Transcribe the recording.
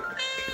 Okay.